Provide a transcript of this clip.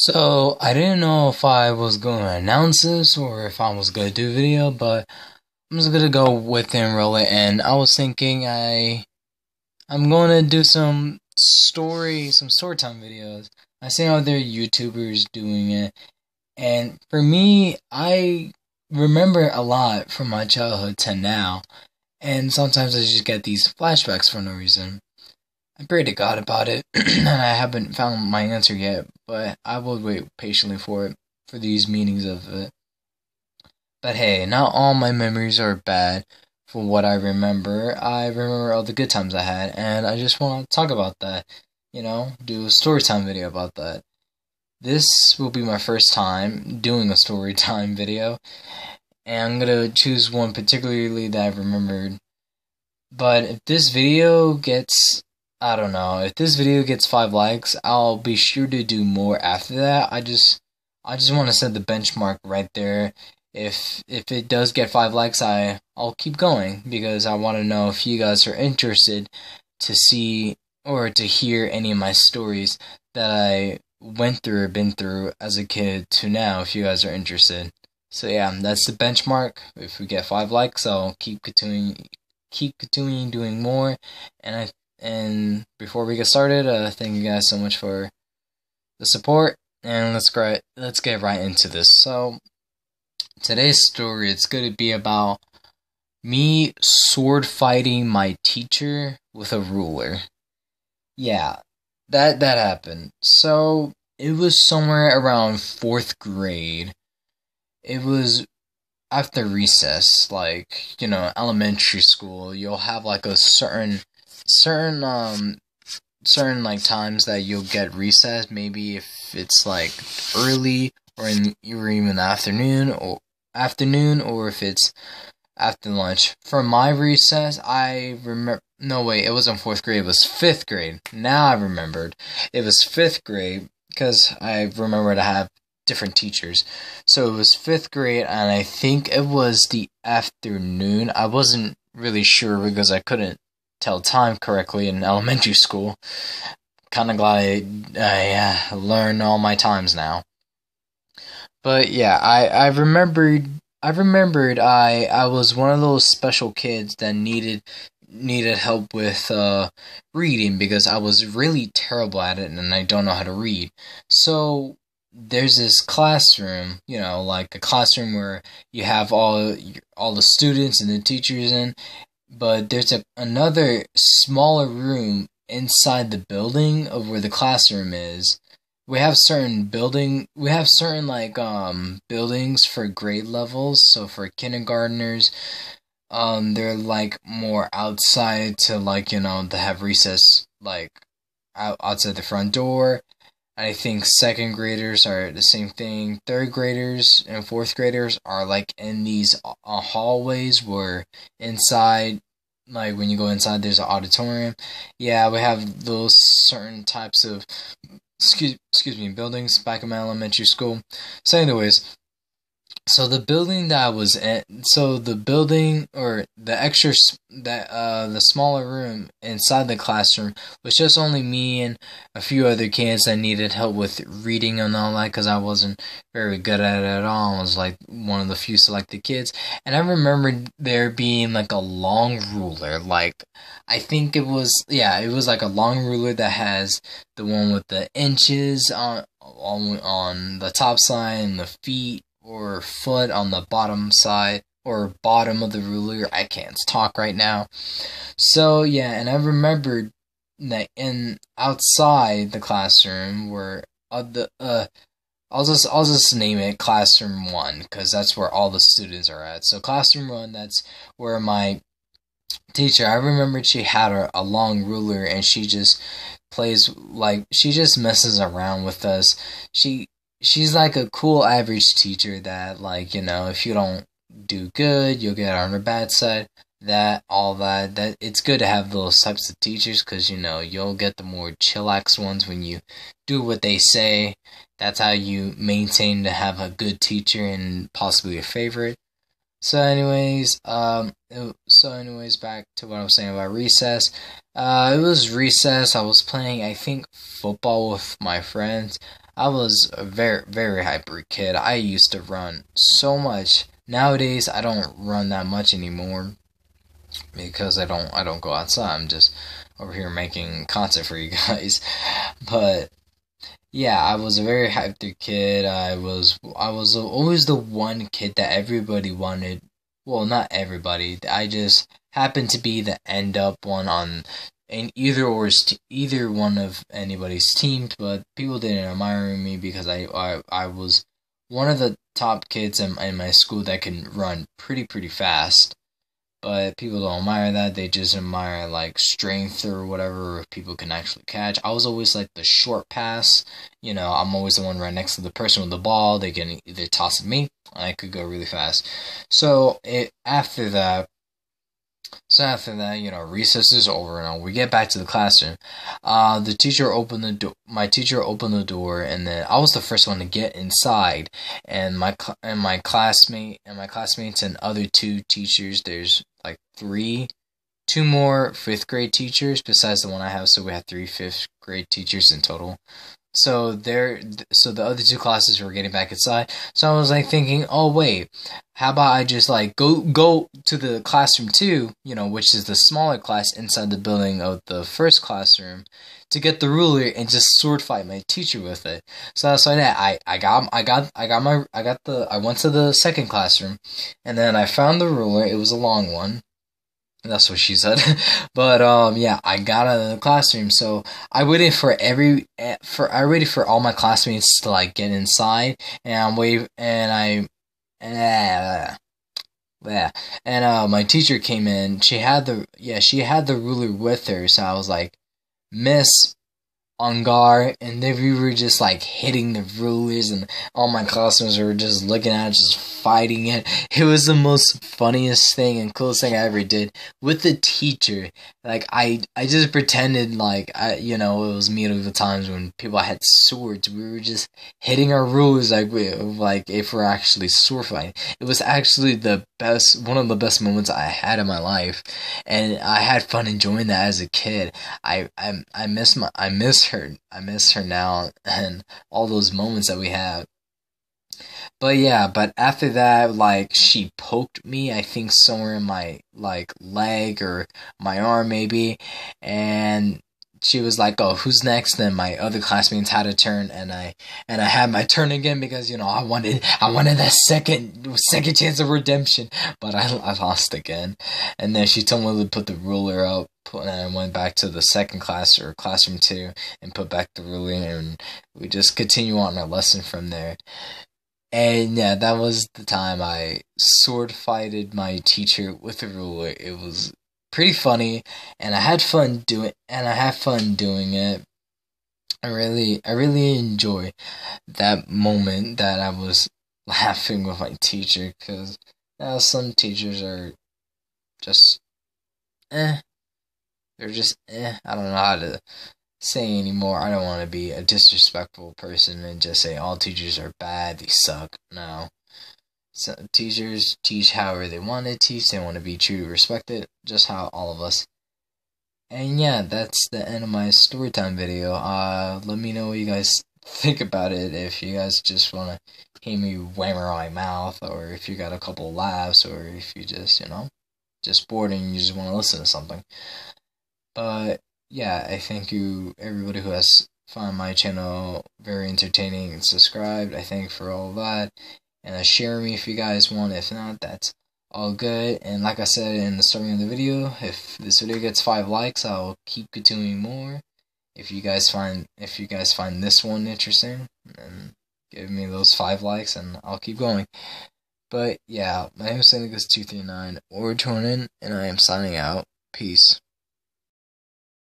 So I didn't know if I was going to announce this or if I was going to do a video, but I'm just going to go with it and roll it. And I was thinking I, I'm going to do some story, some story time videos. I see other YouTubers doing it, and for me, I remember a lot from my childhood to now, and sometimes I just get these flashbacks for no reason. I pray to God about it, and I haven't found my answer yet, but I will wait patiently for it, for these meanings of it. But hey, not all my memories are bad for what I remember. I remember all the good times I had, and I just want to talk about that. You know, do a story time video about that. This will be my first time doing a story time video, and I'm gonna choose one particularly that I've remembered. But if this video gets I don't know. If this video gets five likes, I'll be sure to do more after that. I just I just want to set the benchmark right there. If if it does get five likes, I I'll keep going because I want to know if you guys are interested to see or to hear any of my stories that I went through or been through as a kid to now. If you guys are interested, so yeah, that's the benchmark. If we get five likes, I'll keep continuing keep continuing doing more, and I and before we get started, uh, thank you guys so much for the support. And let's get let's get right into this. So today's story it's going to be about me sword fighting my teacher with a ruler. Yeah, that that happened. So it was somewhere around fourth grade. It was after recess, like you know, elementary school. You'll have like a certain certain um certain like times that you'll get recess maybe if it's like early or in or even afternoon or afternoon or if it's after lunch. For my recess i remember no wait it wasn't fourth grade it was fifth grade. Now i remembered. It was fifth grade because i remember to have different teachers. So it was fifth grade and i think it was the afternoon. I wasn't really sure because i couldn't tell time correctly in elementary school. Kind of glad I, I uh, learned all my times now. But yeah, I, I remembered I remembered I I was one of those special kids that needed needed help with uh, reading because I was really terrible at it and I don't know how to read. So there's this classroom, you know, like a classroom where you have all all the students and the teachers in, but there's a another smaller room inside the building of where the classroom is. We have certain building we have certain like um buildings for grade levels. So for kindergartners, um they're like more outside to like, you know, to have recess like out, outside the front door. I think second graders are the same thing. Third graders and fourth graders are like in these uh, hallways where inside, like when you go inside, there's an auditorium. Yeah, we have those certain types of excuse excuse me buildings back in my elementary school. So, anyways, so the building that I was in, so the building or the extra that uh the smaller room inside the classroom was just only me and a few other kids that needed help with reading and all that because I wasn't very good at it at all. I was like one of the few selected kids, and I remember there being like a long ruler, like I think it was yeah, it was like a long ruler that has the one with the inches on on on the top side and the feet or foot on the bottom side or bottom of the ruler. I can't talk right now. So yeah, and I remembered that in outside the classroom were uh, the uh I'll just I'll just name it classroom 1 cuz that's where all the students are at. So classroom 1 that's where my teacher I remember she had a, a long ruler and she just plays like she just messes around with us. She she's like a cool average teacher that like you know if you don't do good you'll get on her bad side. That all that that it's good to have those types of teachers because you know you'll get the more chillax ones when you do what they say. That's how you maintain to have a good teacher and possibly a favorite. So anyways um so anyways back to what i was saying about recess. Uh it was recess. I was playing i think football with my friends I was a very very hyper kid. I used to run so much. Nowadays I don't run that much anymore because I don't I don't go outside. I'm just over here making content for you guys. But yeah, I was a very hyper kid. I was I was always the one kid that everybody wanted. Well, not everybody. I just happened to be the end up one on in either or either one of anybody's teams, but people didn't admire me because I I, I was one of the top kids in, in my school that can run pretty pretty fast. But people don't admire that. They just admire like strength or whatever. If people can actually catch. I was always like the short pass. You know, I'm always the one right next to the person with the ball. They can either toss it me, and I could go really fast. So it after that, so after that, you know, recess is over and we get back to the classroom. Uh, the teacher opened the door. My teacher opened the door, and then I was the first one to get inside. And my cl- and my classmate and my classmates and other two teachers. There's like three, two more fifth grade teachers besides the one I have. So we have three fifth grade teachers in total. So there, so the other two classes were getting back inside. So I was like thinking, oh wait, how about I just like go go to the classroom two, you know, which is the smaller class inside the building of the first classroom, to get the ruler and just sword fight my teacher with it. So that's why that I I got I got I got my I got the I went to the second classroom, and then I found the ruler. It was a long one. That's what she said. but um yeah, I got out of the classroom. So I waited for every eh, for I waited for all my classmates to like get inside and I'm wave and I and uh, yeah. And uh my teacher came in. She had the yeah, she had the ruler with her. So I was like, "Miss, on guard, and then we were just like hitting the rulers, and all my classmates were just looking at it, just fighting it. It was the most funniest thing and coolest thing I ever did with the teacher. Like I, I just pretended like I, you know, it was me of the times when people had swords. We were just hitting our rulers like we, like if we're actually sword fighting. It was actually the best, one of the best moments I had in my life, and I had fun enjoying that as a kid. I, I, I miss my, I miss her. I miss her now and all those moments that we have. But yeah, but after that, like she poked me, I think somewhere in my like leg or my arm maybe, and she was like, "Oh, who's next?" Then my other classmates had a turn, and I and I had my turn again because you know I wanted I wanted that second second chance of redemption, but I I lost again. And then she told me to put the ruler up, and I went back to the second class or classroom two and put back the ruler, and we just continue on our lesson from there. And yeah, that was the time I sword fighted my teacher with a ruler. It was pretty funny, and I had fun doing, and I had fun doing it. I really, I really enjoy that moment that I was laughing with my teacher because you know, some teachers are just, eh, they're just, eh. I don't know how to say anymore. I don't want to be a disrespectful person and just say all teachers are bad. They suck. No. So teachers teach however they want to teach. They want to be true, respected, just how all of us. And yeah, that's the end of my storytime video. Uh, let me know what you guys think about it. If you guys just want to hear me whammer my mouth, or if you got a couple laughs, or if you just, you know, just bored and you just want to listen to something. But yeah, I thank you everybody who has found my channel very entertaining and subscribed. I thank for all that. And uh, share me if you guys want. If not, that's all good. And like I said in the starting of the video, if this video gets five likes, I'll keep doing more. If you guys find if you guys find this one interesting, then give me those five likes and I'll keep going. But yeah, my name is Sandigus239 or Tornin, and I am signing out. Peace.